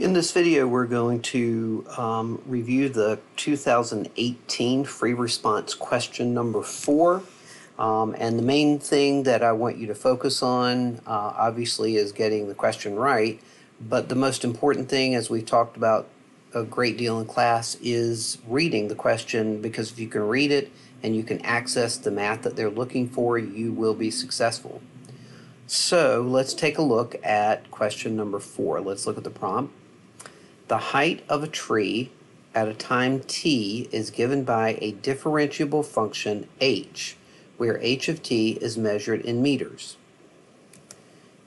In this video, we're going to um, review the 2018 free response question number four. Um, and the main thing that I want you to focus on, uh, obviously, is getting the question right. But the most important thing, as we've talked about a great deal in class, is reading the question because if you can read it and you can access the math that they're looking for, you will be successful. So let's take a look at question number four. Let's look at the prompt. The height of a tree at a time t is given by a differentiable function h, where h of t is measured in meters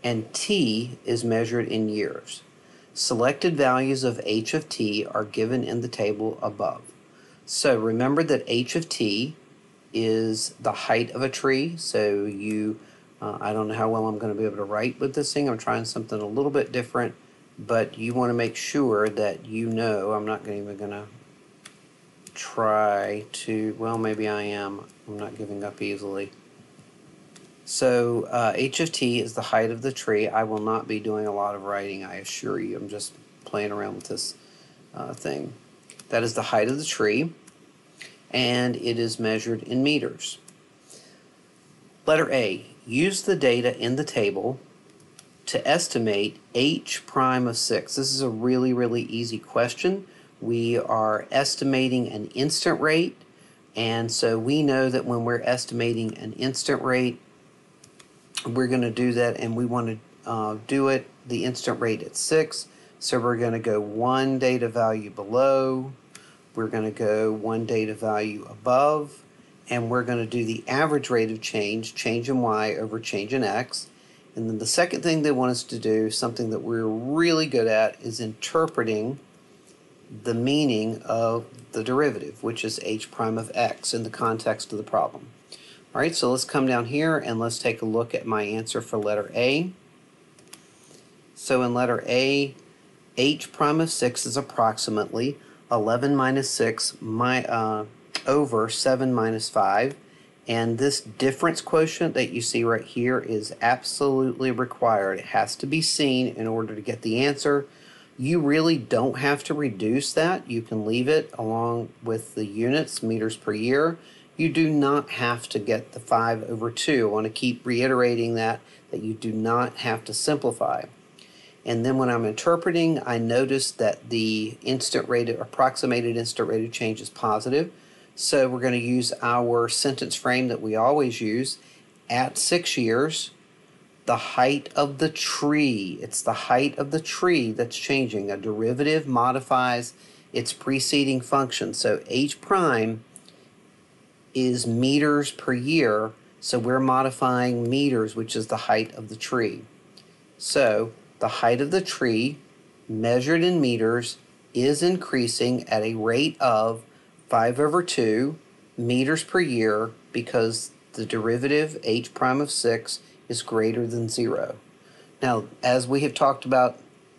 and t is measured in years. Selected values of h of t are given in the table above. So remember that h of t is the height of a tree. So you, uh, I don't know how well I'm going to be able to write with this thing. I'm trying something a little bit different but you want to make sure that you know, I'm not even going to try to, well, maybe I am. I'm not giving up easily. So uh, h of t is the height of the tree. I will not be doing a lot of writing, I assure you. I'm just playing around with this uh, thing. That is the height of the tree, and it is measured in meters. Letter A, use the data in the table to estimate h prime of 6. This is a really, really easy question. We are estimating an instant rate, and so we know that when we're estimating an instant rate, we're going to do that, and we want to uh, do it the instant rate at 6. So we're going to go one data value below, we're going to go one data value above, and we're going to do the average rate of change, change in y over change in x, and then the second thing they want us to do, something that we're really good at, is interpreting the meaning of the derivative, which is h prime of x in the context of the problem. All right, so let's come down here and let's take a look at my answer for letter A. So in letter A, h prime of 6 is approximately 11 minus 6 my, uh, over 7 minus 5. And this difference quotient that you see right here is absolutely required. It has to be seen in order to get the answer. You really don't have to reduce that. You can leave it along with the units, meters per year. You do not have to get the 5 over 2. I want to keep reiterating that, that you do not have to simplify. And then when I'm interpreting, I notice that the instant rate, approximated instant rate of change is positive. So we're going to use our sentence frame that we always use at six years. The height of the tree. It's the height of the tree that's changing. A derivative modifies its preceding function. So h prime is meters per year. So we're modifying meters, which is the height of the tree. So the height of the tree measured in meters is increasing at a rate of 5 over 2 meters per year because the derivative h prime of 6 is greater than 0. Now, as we have talked about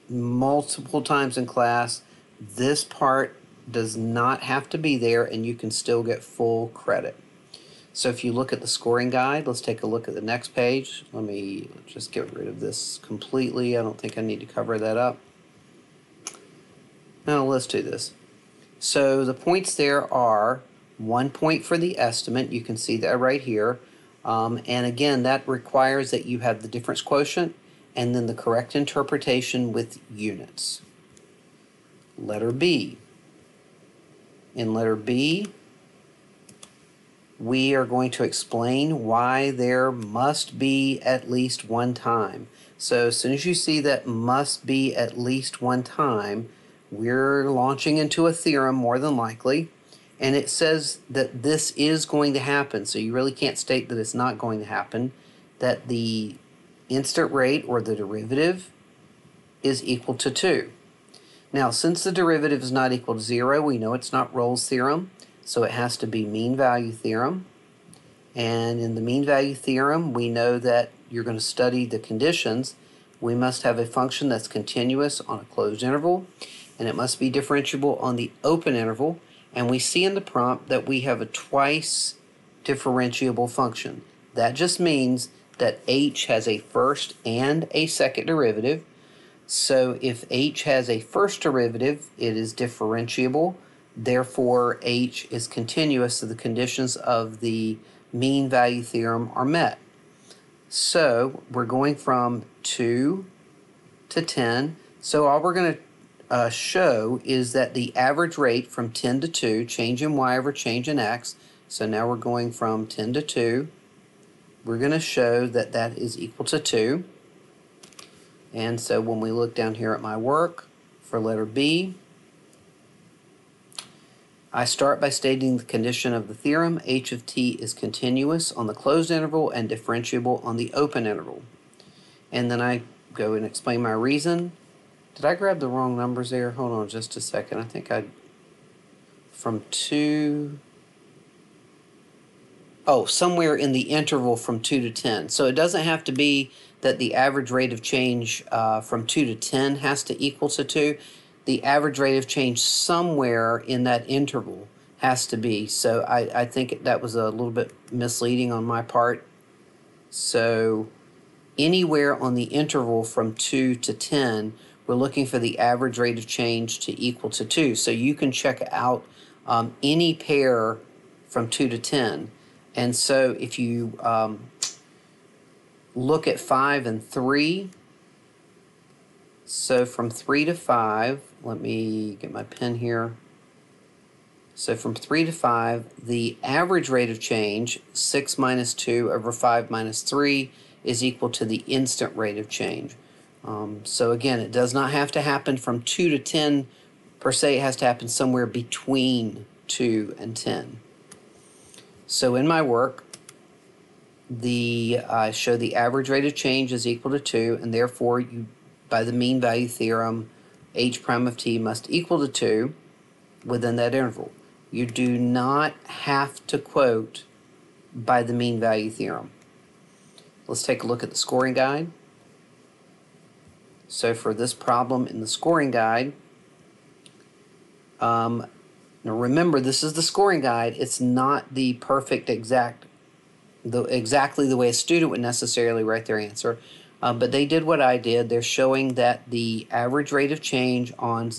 multiple times in class, this part does not have to be there and you can still get full credit. So if you look at the scoring guide, let's take a look at the next page. Let me just get rid of this completely. I don't think I need to cover that up. Now let's do this. So the points there are one point for the estimate. You can see that right here. Um, and again, that requires that you have the difference quotient and then the correct interpretation with units. Letter B. In letter B, we are going to explain why there must be at least one time. So as soon as you see that must be at least one time, we're launching into a theorem more than likely, and it says that this is going to happen. So you really can't state that it's not going to happen, that the instant rate or the derivative is equal to 2. Now, since the derivative is not equal to 0, we know it's not Rolle's theorem, so it has to be mean value theorem. And in the mean value theorem, we know that you're going to study the conditions. We must have a function that's continuous on a closed interval and it must be differentiable on the open interval. And we see in the prompt that we have a twice differentiable function. That just means that h has a first and a second derivative. So if h has a first derivative, it is differentiable. Therefore, h is continuous, so the conditions of the mean value theorem are met. So we're going from 2 to 10. So all we're going to uh, show is that the average rate from 10 to 2, change in y over change in x, so now we're going from 10 to 2, we're going to show that that is equal to 2. And so when we look down here at my work for letter B, I start by stating the condition of the theorem. h of t is continuous on the closed interval and differentiable on the open interval. And then I go and explain my reason. Did I grab the wrong numbers there? Hold on just a second. I think I, from 2, oh, somewhere in the interval from 2 to 10. So it doesn't have to be that the average rate of change uh, from 2 to 10 has to equal to 2. The average rate of change somewhere in that interval has to be. So I, I think that was a little bit misleading on my part. So anywhere on the interval from 2 to 10, we're looking for the average rate of change to equal to 2. So you can check out um, any pair from 2 to 10. And so if you um, look at 5 and 3, so from 3 to 5, let me get my pen here. So from 3 to 5, the average rate of change, 6 minus 2 over 5 minus 3, is equal to the instant rate of change. Um, so again, it does not have to happen from 2 to 10 per se. It has to happen somewhere between 2 and 10. So in my work, the I uh, show the average rate of change is equal to 2, and therefore, you, by the mean value theorem, h prime of t must equal to 2 within that interval. You do not have to quote by the mean value theorem. Let's take a look at the scoring guide. So for this problem in the scoring guide, um, now remember this is the scoring guide. It's not the perfect exact, the exactly the way a student would necessarily write their answer. Uh, but they did what I did. They're showing that the average rate of change on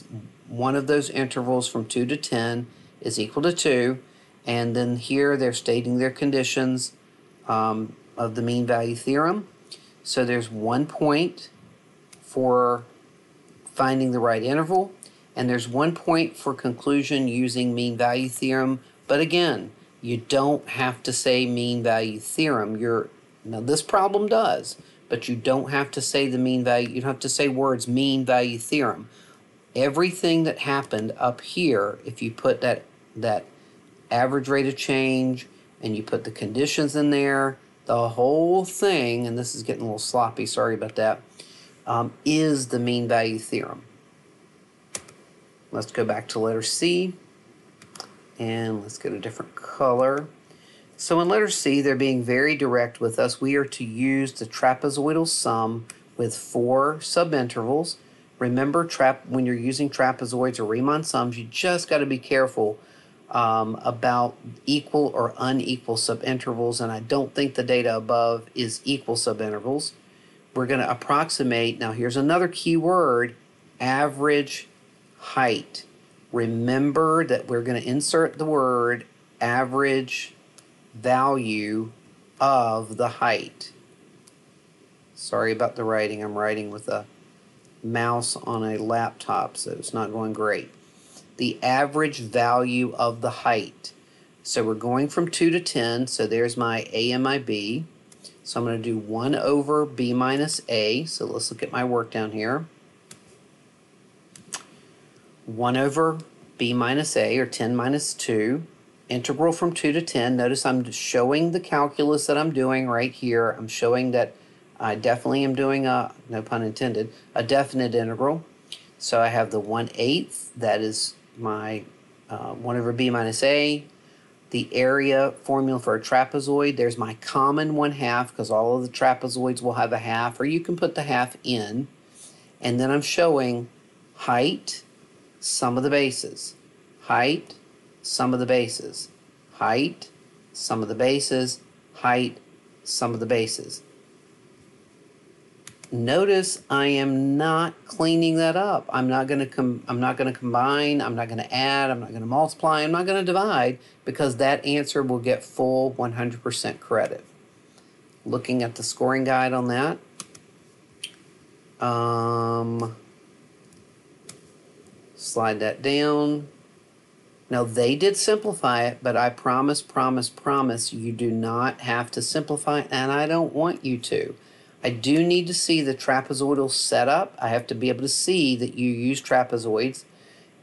one of those intervals from 2 to 10 is equal to 2. And then here they're stating their conditions um, of the mean value theorem. So there's one point for finding the right interval, and there's one point for conclusion using mean value theorem. But again, you don't have to say mean value theorem. You're now this problem does, but you don't have to say the mean value. You don't have to say words mean value theorem. Everything that happened up here, if you put that that average rate of change and you put the conditions in there, the whole thing, and this is getting a little sloppy, sorry about that, um, is the mean value theorem. Let's go back to letter C and let's get a different color. So in letter C, they're being very direct with us. We are to use the trapezoidal sum with four subintervals. Remember, trap when you're using trapezoids or Riemann sums, you just got to be careful um, about equal or unequal subintervals, and I don't think the data above is equal subintervals we're going to approximate, now here's another key word, average height. Remember that we're going to insert the word average value of the height. Sorry about the writing. I'm writing with a mouse on a laptop, so it's not going great. The average value of the height. So we're going from 2 to 10, so there's my A and my B. So I'm going to do 1 over b minus a. So let's look at my work down here. 1 over b minus a, or 10 minus 2. Integral from 2 to 10. Notice I'm showing the calculus that I'm doing right here. I'm showing that I definitely am doing a, no pun intended, a definite integral. So I have the 1 eighth, that is my uh, 1 over b minus a, the area formula for a trapezoid. There's my common one half because all of the trapezoids will have a half, or you can put the half in. And then I'm showing height, sum of the bases. Height, sum of the bases. Height, sum of the bases. Height, sum of the bases. Notice I am not cleaning that up. I'm not going to com- I'm not going to combine, I'm not going to add, I'm not going to multiply, I'm not going to divide because that answer will get full 100% credit. Looking at the scoring guide on that. Um, slide that down. Now they did simplify it, but I promise, promise, promise you do not have to simplify it, and I don't want you to. I do need to see the trapezoidal setup. I have to be able to see that you use trapezoids,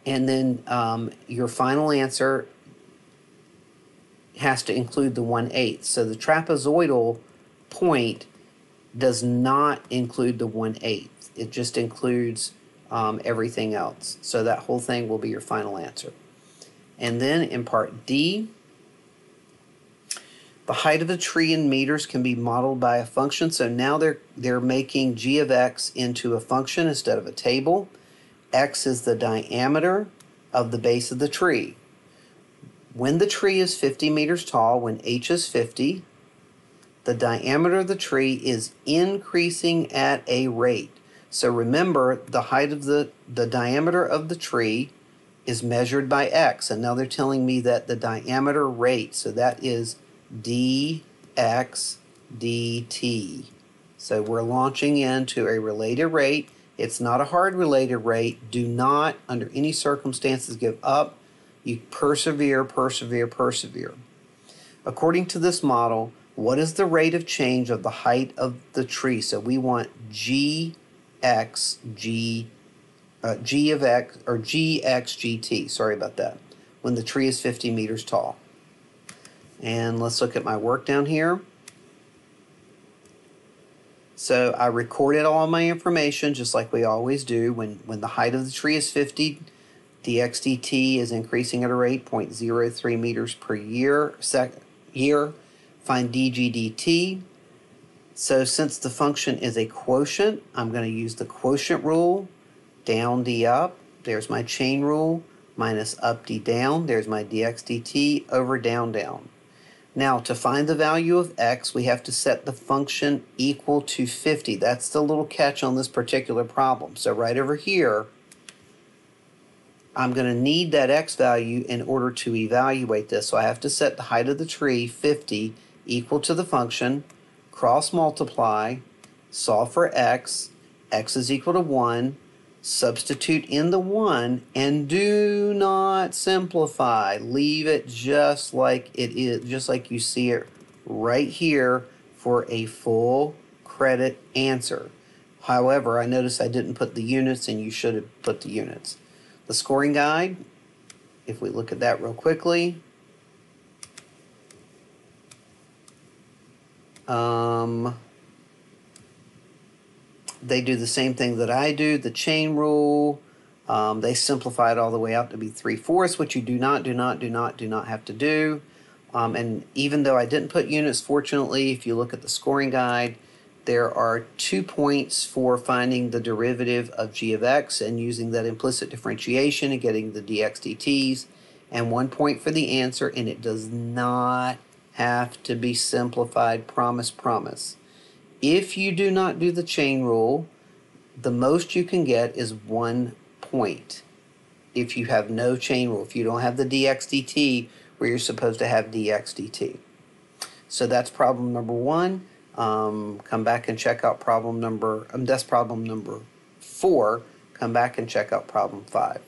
and then um, your final answer has to include the 1 8. So the trapezoidal point does not include the 1 8. It just includes um, everything else. So that whole thing will be your final answer. And then in part D, the height of the tree in meters can be modeled by a function. So now they're they're making g of x into a function instead of a table. x is the diameter of the base of the tree. When the tree is 50 meters tall, when h is 50, the diameter of the tree is increasing at a rate. So remember the height of the, the diameter of the tree is measured by x. And now they're telling me that the diameter rate, so that is dx dt. So we're launching into a related rate. It's not a hard related rate. Do not, under any circumstances, give up. You persevere, persevere, persevere. According to this model, what is the rate of change of the height of the tree? So we want g x g uh, g of x or g x gt. Sorry about that. When the tree is 50 meters tall. And let's look at my work down here. So I recorded all my information just like we always do. When, when the height of the tree is 50, dxdt is increasing at a rate 0.03 meters per year. Sec, year. Find dgdt. So since the function is a quotient, I'm going to use the quotient rule. Down d up. There's my chain rule. Minus up d down. There's my dx dt over down down. Now to find the value of x, we have to set the function equal to 50. That's the little catch on this particular problem. So right over here, I'm going to need that x value in order to evaluate this. So I have to set the height of the tree, 50, equal to the function, cross multiply, solve for x, x is equal to 1, substitute in the 1, and do not simplify. Leave it just like it is, just like you see it right here for a full credit answer. However, I noticed I didn't put the units and you should have put the units. The scoring guide, if we look at that real quickly, um, they do the same thing that I do, the chain rule. Um, they simplify it all the way out to be three fourths, which you do not, do not, do not, do not have to do. Um, and even though I didn't put units, fortunately, if you look at the scoring guide, there are two points for finding the derivative of g of x and using that implicit differentiation and getting the dx dt's, and one point for the answer, and it does not have to be simplified. Promise, promise. If you do not do the chain rule, the most you can get is one point. If you have no chain rule, if you don't have the dx dt where you're supposed to have dx dt. So that's problem number one. Um, come back and check out problem number, um, that's problem number four. Come back and check out problem five.